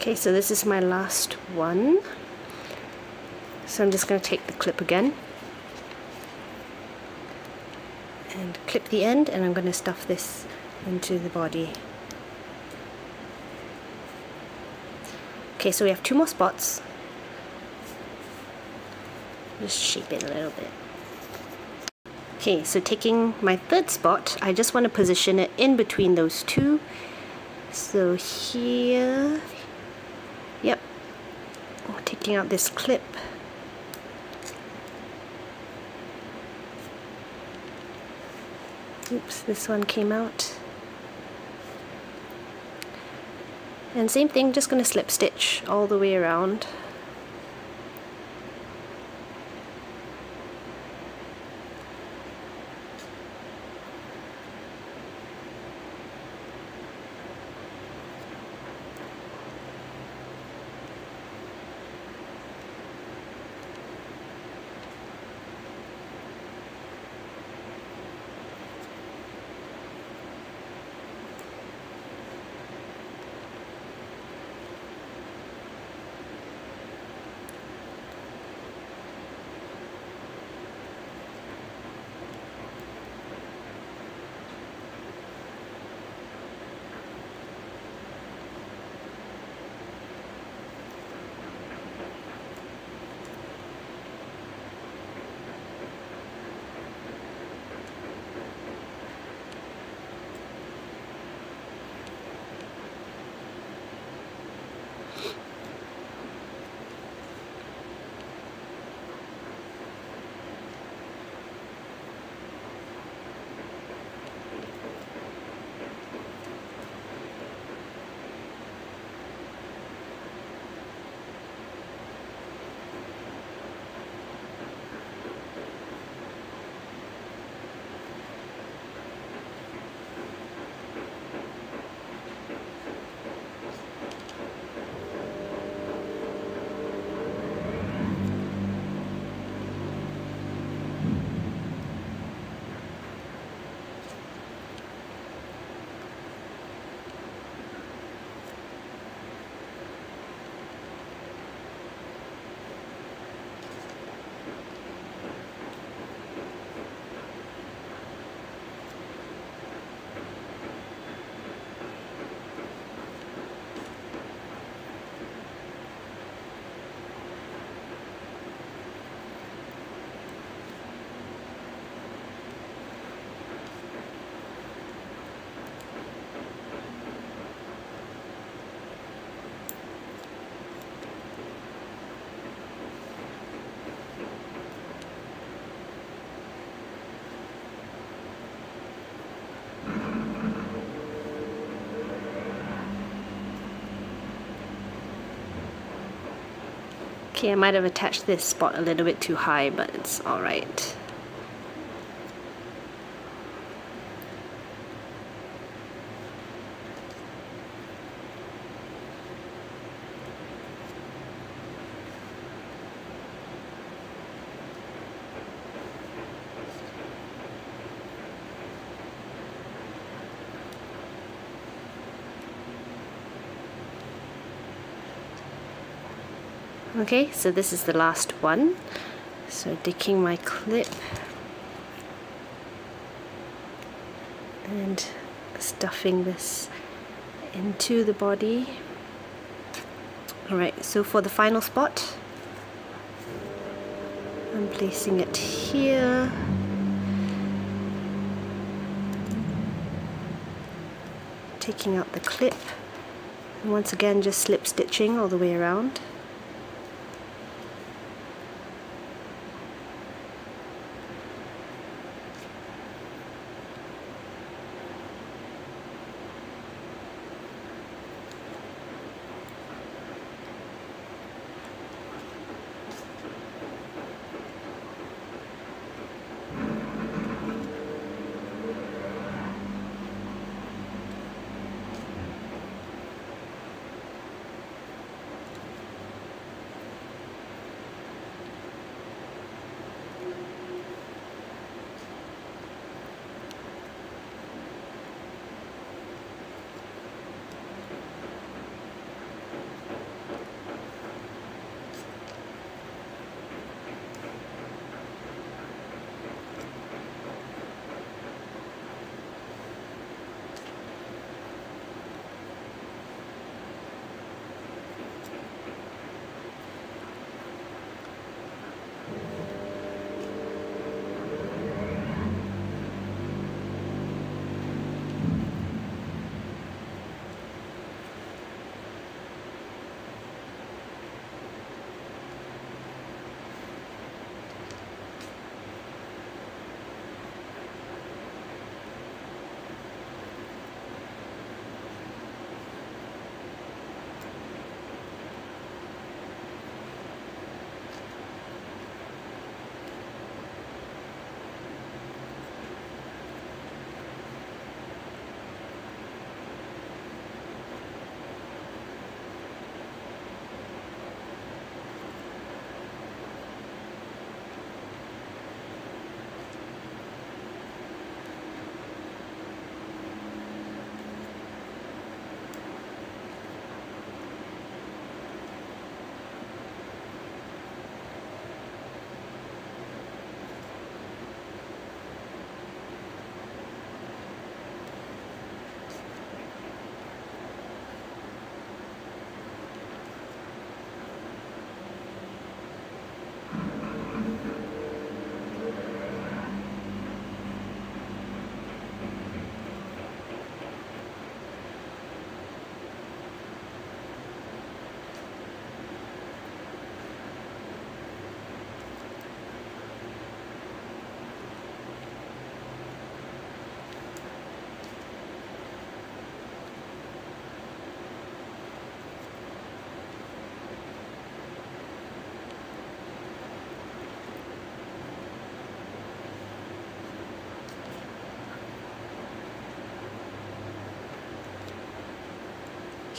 Okay, so this is my last one. So I'm just going to take the clip again and clip the end and I'm going to stuff this into the body. Okay, so we have two more spots. Just shape it a little bit. Okay, so taking my third spot, I just want to position it in between those two. So here, Yep. Oh, taking out this clip. Oops, this one came out. And same thing, just going to slip stitch all the way around. Okay, I might have attached this spot a little bit too high, but it's alright. Okay, so this is the last one. So taking my clip and stuffing this into the body. Alright, so for the final spot, I'm placing it here. Taking out the clip. And once again, just slip stitching all the way around.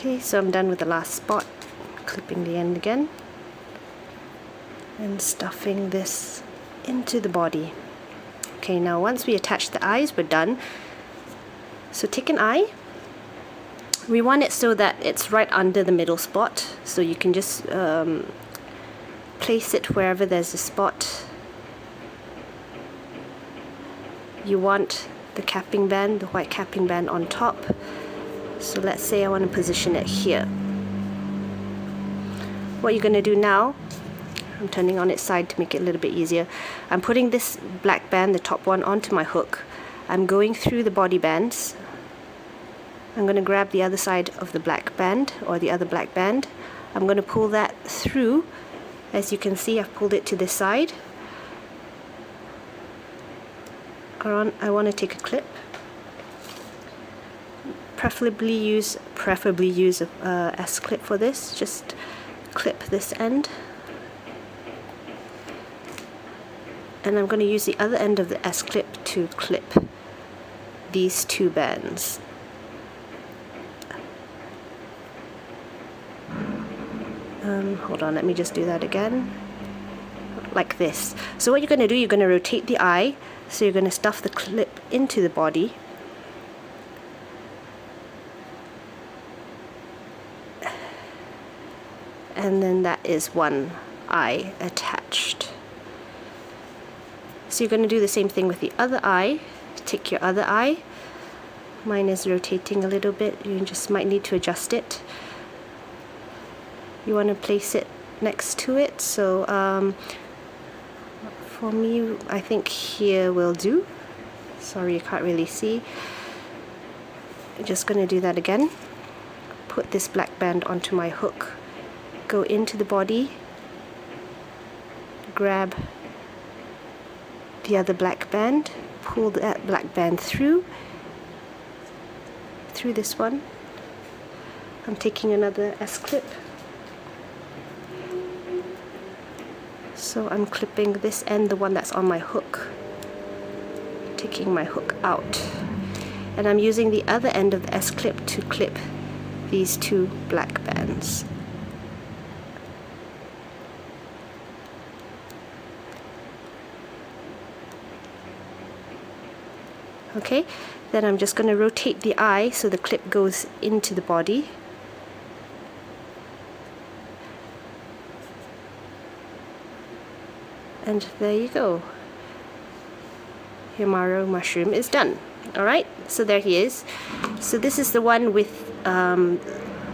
Okay, so I'm done with the last spot, clipping the end again and stuffing this into the body. Okay, now once we attach the eyes, we're done. So take an eye. We want it so that it's right under the middle spot. So you can just um, place it wherever there's a spot. You want the capping band, the white capping band on top. So let's say I want to position it here. What you're going to do now, I'm turning on its side to make it a little bit easier. I'm putting this black band, the top one, onto my hook. I'm going through the body bands. I'm going to grab the other side of the black band or the other black band. I'm going to pull that through. As you can see, I've pulled it to this side. I want to take a clip preferably use preferably use a uh, S clip for this. Just clip this end. And I'm going to use the other end of the S clip to clip these two bands. Um, hold on let me just do that again. Like this. So what you're going to do you're going to rotate the eye. So you're going to stuff the clip into the body. And then that is one eye attached. So you're going to do the same thing with the other eye. Take your other eye. Mine is rotating a little bit. You just might need to adjust it you want to place it next to it so um, for me I think here will do sorry you can't really see I'm just going to do that again put this black band onto my hook go into the body grab the other black band pull that black band through through this one. I'm taking another S-clip so I'm clipping this end the one that's on my hook taking my hook out. And I'm using the other end of the S-clip to clip these two black bands okay? Then I'm just going to rotate the eye so the clip goes into the body. And there you go. Himaro mushroom is done. Alright so there he is. So this is the one with um,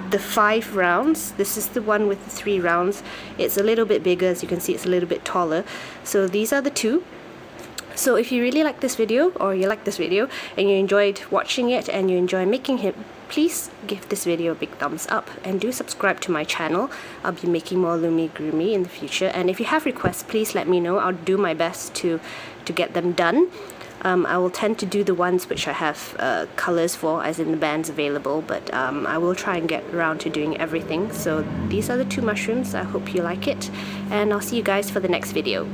the five rounds. This is the one with the three rounds. It's a little bit bigger. As you can see it's a little bit taller. So these are the two so if you really like this video or you like this video and you enjoyed watching it and you enjoy making it please give this video a big thumbs up and do subscribe to my channel. I'll be making more Loomigurumi in the future and if you have requests please let me know. I'll do my best to, to get them done. Um, I will tend to do the ones which I have uh, colors for as in the bands available but um, I will try and get around to doing everything. So these are the two mushrooms. I hope you like it and I'll see you guys for the next video.